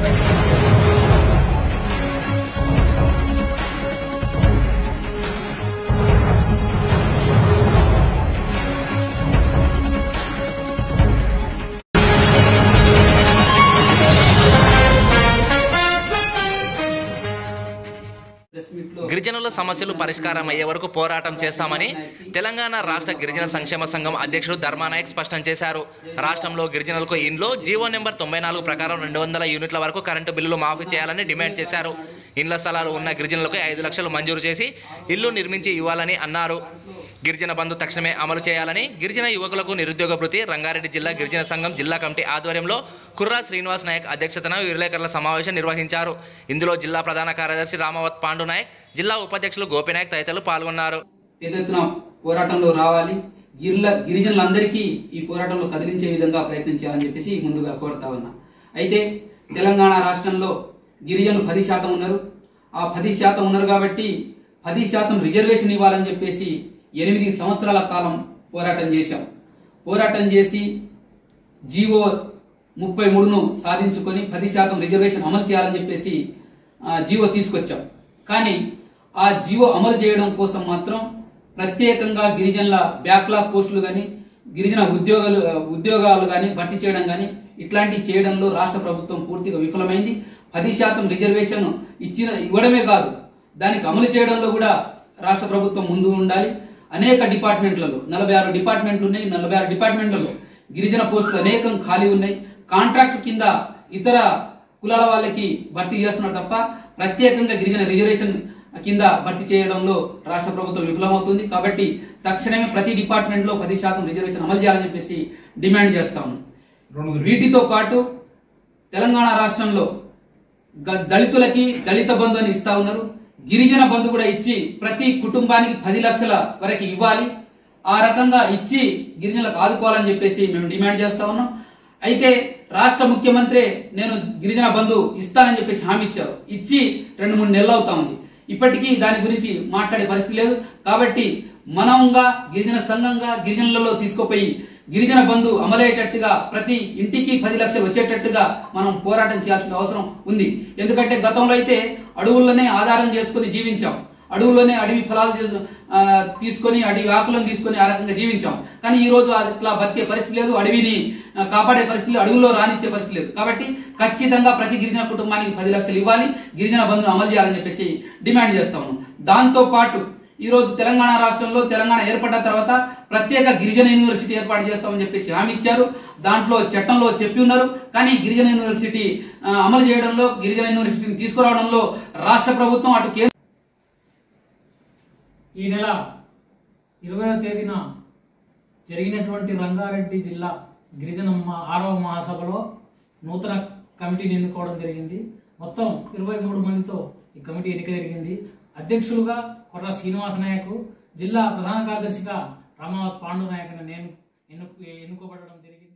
Thank you. గిరిజనుల సమస్యలు పరిష్కారం అయ్యే వరకు పోరాటం చేస్తామని తెలంగాణ రాష్ట్ర గిరిజన సంక్షేమ సంఘం అధ్యక్షుడు ధర్మానాయక్ స్పష్టం చేశారు. రాష్ట్రంలో గిరిజనులకు ఇండ్లో జీవో నెంబర్ తొంభై నాలుగు ప్రకారం రెండు వందల యూనిట్ల వరకు కరెంటు బిల్లులు మాఫీ చేయాలని డిమాండ్ చేశారు. ఇండ్ల స్థలాలు ఉన్న గిరిజనులకు ఐదు లక్షలు మంజూరు చేసి ఇల్లు నిర్మించి ఇవ్వాలని అన్నారు. గిరిజన బంధు తక్షణమే అమలు చేయాలని గిరిజన యువకులకు నిరుద్యోగ భృతి రంగారెడ్డి జిల్లా గిరిజన సంఘం జిల్లా కమిటీ ఆధ్వర్యంలో కుర్రా శ్రీనివాస్ నాయక్ అధ్యక్షతన విలేకరుల సమావేశం నిర్వహించారు. ఇందులో జిల్లా ప్రధాన కార్యదర్శి రామవత్ పాండు నాయక్ జిల్లా ఉపాధ్యక్షులు గోపినాయక్ తదితరులు పాల్గొన్నారు. ఎత్తున పోరాటంలో రావాలి గిరిల గిరిజనులందరికీ ఈ పోరాటంలో కదిలించే విధంగా ప్రయత్నం చేయాలని చెప్పేసి ముందుగా కోరుతా ఉన్నా. అయితే తెలంగాణ రాష్ట్రంలో గిరిజనులు పది శాతం ఉన్నారు. ఆ పది శాతం ఉన్నారు కాబట్టి పది శాతం రిజర్వేషన్ ఇవ్వాలని చెప్పేసి ఎనిమిది సంవత్సరాల కాలం పోరాటం చేశాం. పోరాటం చేసి జీవో ముప్పై మూడును సాధించుకొని పది శాతం రిజర్వేషన్ అమలు చేయాలని చెప్పేసి జీవో తీసుకొచ్చాం. కానీ ఆ జీవో అమలు చేయడం కోసం మాత్రం ప్రత్యేకంగా గిరిజనుల బ్యాక్లాగ్ పోస్టులు కానీ గిరిజన ఉద్యోగాలు ఉద్యోగాలు కానీ భర్తీ చేయడం కానీ ఇట్లాంటివి చేయడంలో రాష్ట్ర ప్రభుత్వం పూర్తిగా విఫలమైంది. పది శాతం రిజర్వేషన్ ఇచ్చిన ఇవ్వడమే కాదు దానికి అమలు చేయడంలో కూడా రాష్ట్ర ప్రభుత్వం ముందు ఉండాలి. అనేక డిపార్ట్మెంట్లలో నలభై ఆరు డిపార్ట్మెంట్లు ఉన్నాయి నలభై ఆరు డిపార్ట్మెంట్లలో గిరిజన పోస్టులు అనేకం ఖాళీ ఉన్నాయి. కాంట్రాక్ట్ కింద ఇతర కులాల వాళ్ళకి భర్తీ చేస్తున్నారు తప్ప ప్రత్యేకంగా గిరిజన రిజర్వేషన్ కింద భర్తీ చేయడంలో రాష్ట్ర ప్రభుత్వం విఫలమవుతుంది. కాబట్టి తక్షణమే ప్రతి డిపార్ట్మెంట్లో పది శాతం రిజర్వేషన్ అమలు చేయాలని చెప్పేసి డిమాండ్ చేస్తాము వీటితో పాటు తెలంగాణ రాష్ట్రంలో దళితులకి దళిత బంధు అని ఇస్తా ఉన్నారు. గిరిజన బంధు కూడా ఇచ్చి ప్రతి కుటుంబానికి పది లక్షల వరకు ఇవ్వాలి. ఆ రకంగా ఇచ్చి గిరిజనులకు ఆదుకోవాలని చెప్పేసి మేము డిమాండ్ చేస్తా ఉన్నాం. అయితే రాష్ట్ర ముఖ్యమంత్రి నేను గిరిజన బంధు ఇస్తానని చెప్పేసి హామీ ఇచ్చారు. ఇచ్చి రెండు మూడు నెలలు అవుతా ఉంది. ఇప్పటికీ దాని గురించి మాట్లాడే పరిస్థితి లేదు. కాబట్టి మనంగా గిరిజన సంఘంగా గిరిజనులలో తీసుకుపోయి గిరిజన బంధు అమలయ్యేటట్టుగా ప్రతి ఇంటికి పది లక్షలు వచ్చేటట్టుగా మనం పోరాటం చేయాల్సిన అవసరం ఉంది. ఎందుకంటే గతంలో అయితే అడవుల్లోనే ఆధారం చేసుకుని జీవించాం. అడవుల్లోనే అడవి ఫలాలు తీసుకొని అడవి ఆకులను తీసుకొని ఆ రకంగా జీవించాం. కానీ ఈ రోజు అట్లా బతికే పరిస్థితి లేదు. అడవిని కాపాడే పరిస్థితి అడవుల్లో రానిచ్చే పరిస్థితి లేదు. కాబట్టి ఖచ్చితంగా ప్రతి గిరిజన కుటుంబానికి పది లక్షలు ఇవ్వాలి. గిరిజన బంధువులు అమలు చేయాలని చెప్పేసి డిమాండ్ చేస్తాము దాంతో పాటు ఈరోజు తెలంగాణ రాష్ట్రంలో తెలంగాణ ఏర్పడ్డ తర్వాత ప్రత్యేక గిరిజన యూనివర్సిటీ ఏర్పాటు చేస్తామని చెప్పేసి హామీ ఇచ్చారు. దాంట్లో చట్టంలో చెప్పి ఉన్నారు. కానీ గిరిజన యూనివర్సిటీ అమలు చేయడంలో గిరిజన యూనివర్సిటీని తీసుకురావడంలో రాష్ట్ర ప్రభుత్వం అటు కేంద్ర ఈ నెల ఇరవయో తేదీన జరిగినటువంటి రంగారెడ్డి జిల్లా గిరిజన ఆరవ మహాసభలో నూతన కమిటీని ఎన్నుకోవడం జరిగింది. మొత్తం ఇరవై మూడు మందితో ఈ కమిటీ ఎన్నిక జరిగింది. అధ్యక్షులుగా కుర్ర శ్రీనివాస నాయకు జిల్లా ప్రధాన కార్యదర్శిగా రామావత్ పాండు నాయక్ నేను ఎన్నుకు ఎన్నుకోబడడం జరిగింది.